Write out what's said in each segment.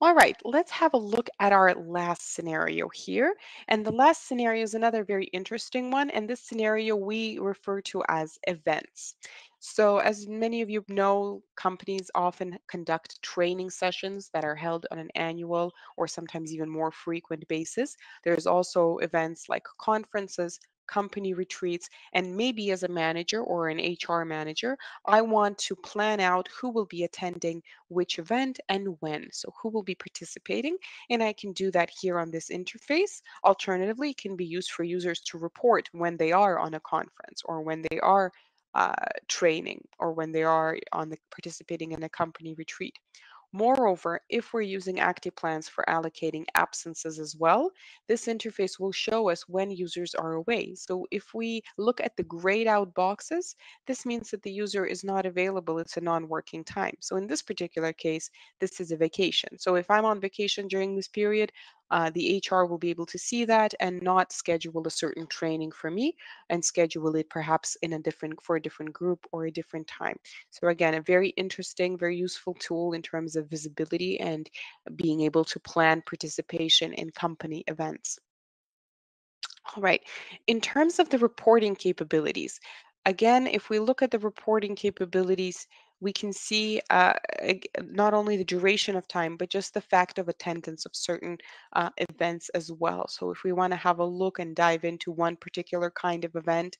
All right, let's have a look at our last scenario here. And the last scenario is another very interesting one. And this scenario we refer to as events. So, as many of you know, companies often conduct training sessions that are held on an annual or sometimes even more frequent basis. There's also events like conferences, company retreats, and maybe as a manager or an HR manager, I want to plan out who will be attending which event and when. So, who will be participating? And I can do that here on this interface. Alternatively, it can be used for users to report when they are on a conference or when they are uh, training or when they are on the participating in a company retreat. Moreover, if we're using actiPLANS for allocating absences as well, this interface will show us when users are away. So if we look at the grayed out boxes, this means that the user is not available. It's a non-working time. So in this particular case, this is a vacation. So if I'm on vacation during this period, uh, the HR will be able to see that and not schedule a certain training for me and schedule it perhaps in a different for a different group or a different time. So again, a very interesting, very useful tool in terms of visibility and being able to plan participation in company events. All right, in terms of the reporting capabilities, again, if we look at the reporting capabilities, we can see uh, not only the duration of time, but just the fact of attendance of certain uh, events as well. So if we want to have a look and dive into one particular kind of event,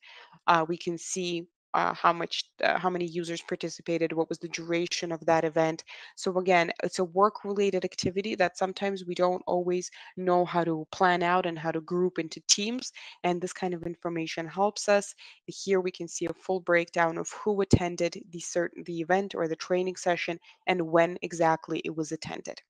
uh, we can see uh, how much, uh, how many users participated, what was the duration of that event. So again, it's a work-related activity that sometimes we don't always know how to plan out and how to group into teams. And this kind of information helps us. Here we can see a full breakdown of who attended the certain the event or the training session and when exactly it was attended.